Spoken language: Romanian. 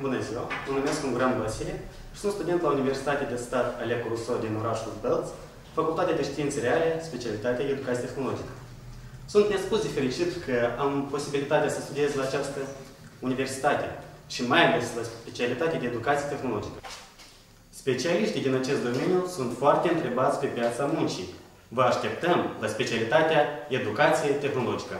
Bună ziua! Mă numesc Ungurean Vasile și sunt student la Universitatea de Stat Alec Rousseau din orașul Belz, Facultatea de Științe Reale, specialitatea Educație Tehnologică. Sunt nespus de fericit că am posibilitatea să studiez la această universitate și mai ales la specialitatea de Educație Tehnologică. Specialiștii din acest domeniu sunt foarte întrebați pe piața muncii. Vă așteptăm la specialitatea Educație Tehnologică.